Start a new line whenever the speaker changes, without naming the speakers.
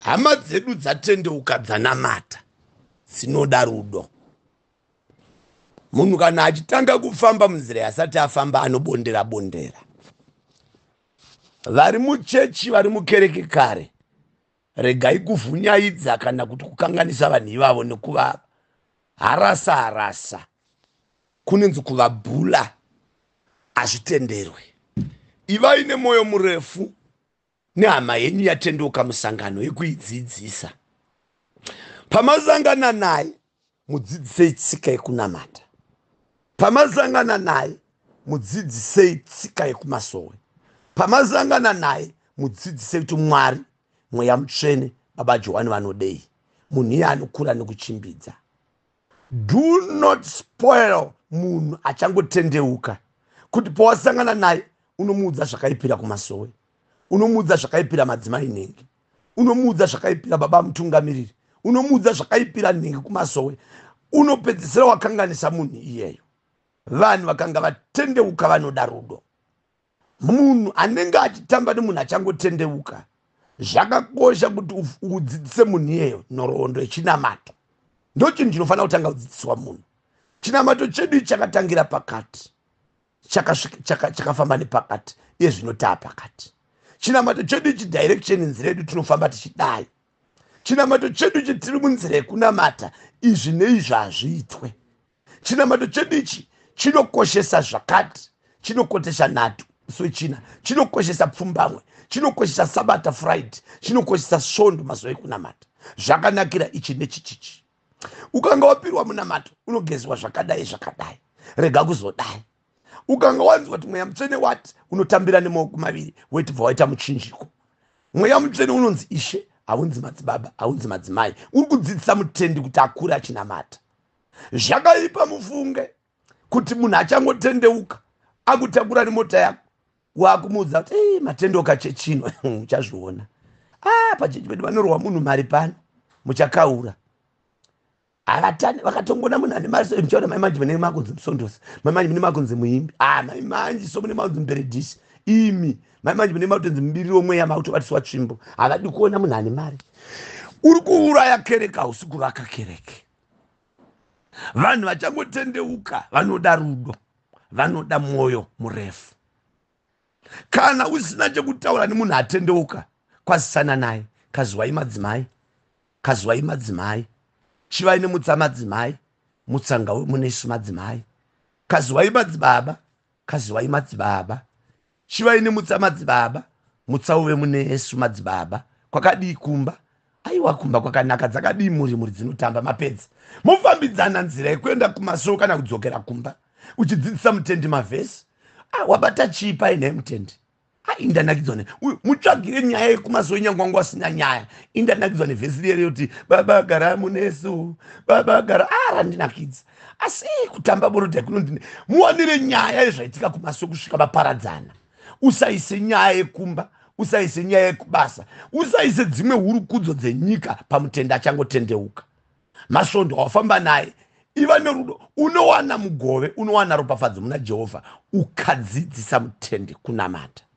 hama dzedu dzatendeuka dzanamata dzinoda rudo. Munhu kana achitanga kufamba munzira yasati afamba anobondera bondera. Vari muchechi vari mukereke kare regai kuvhunyaidza kana kuti kukanganisa vanhu ivavo nekuva harasa harasa. Kunenzi kuvabhula hazvitenderwe ivai nemwoyo murefu nehama yenyu yatendeuka musangano yekuidzidzisa. Pamasangana naye mudzidzisei tsika yekunamata. Pamasangana naye mudzidzisei tsika yekumasowe pamasangana naye mudzidzisei kuti mwari mweya mutsvene baba johani vanodei. Munhu iye anokura nekuchimbidza. Do not spoil munhu achangotendeuka. Kuti pawasangana naye unomuudza zvakaipira kumasowe unomuudza zvakaipira madzimai nhengi unomuudza zvakaipira baba mutungamiriri unomuudza zvakaipira nhengi kumasowe unopedzisira wakanganisa munhu iyeyo. Vanhu vakanga vatendeuka vanoda rudo. Munhu anenge achitamba nemunhu achangotendeuka zvakakosha kuti udzidzise munhu iyeyo nhoroondo yechinamato ndo chinhu chinofanira kutanga kudzidziswa munhu. Chinamato chedu ichi chakatangira pakati chakafamba nepakati iye zvino taa pakati chinamato chedu ichi direction nzira yedu tinofamba tichidai. Chinamato chedu ichi tiri munzira yekunamata izvi neizvi hazviitwe. Chinamato chedu ichi chinokoshesa zvakati chinokotesha nhatu swechina chinokoshesa pfumbamwe chinokoshesa sabata friday chinokoshesa svondo mazuva ekunamata. Zvakanakira ichi nechichichi. Ukanga wapirwa munamato unogezwa zvakadai zvakadai. Rega kuzodai ukanga wanzwa kuti mweya mutsvene wati unotambira nemaoko maviri. Wetibva waita muchinjiko mweya mutsvene unonzi ishe haunzi madzibaba haunzi madzimai. Uri kudzidzisa mutendi kuti akure achinamata. Zvakaipa mufunge kuti munhu achangotendeuka akutakura nemota yako wakumuudza kuti ei matendeuka chechino uchazviona. A pachechi pedu vanorohwa munhu mari pano muchakaura havatani vakatongona munhu ane mari muchaona mai manje mune makunzi musondosi mai manje mune makunzi muimbi? A mai manje so mune makunzi muberedhisi imi mai manje mune makutonzi mubiriri womweya makutobatiswa tsvimbo? Havadi kuona munhu ane mari. Uri kuuraya kereke hausi kuvaka kereke. Vanhu vachangotendeuka vanoda rudo vanoda mwoyo murefu. Kana usina chekutaura nemunhu atendeuka kwazisana naye kaziwai madzimai kaziwai madzimai chivai nemutsa madzimai mutsanga munesu madzimai. Kaziwai madzibaba kaziwai madzibaba chivai nemutsa madzibaba mutsauve munesu madzibaba. Kwakadii kumba? Aiwa kumba kwakanaka dzakadii muri muri dzinotamba mapedzi. Mofambidzana nzira yekuenda kumasoo kana kudzokera kumba uchidzidzisa mutendi mavhesi. Ah, wabata chii painaye mutendi indanakidzwa ne mutsvagire nyaya yekumazuva enyangwa wanga wasina nyaya. Indanakidzwa nevhesi riyere yekuti baba gara munesu baba gara arandinakidza ah, asi kutamba borodha kunondine muwanire nyaya yezvaitika kumasuo kusvika vaparadzana. Usaise nyaya yekumba usaise nyaya yekubasa usaise dzimwe hurukudzo dzenyika pamutende achangotendeuka. Masvondo awafamba naye. Iva nerudo unowana mugove unowana ropafadzo muna jehovha ukadzidzisa mutende kunamata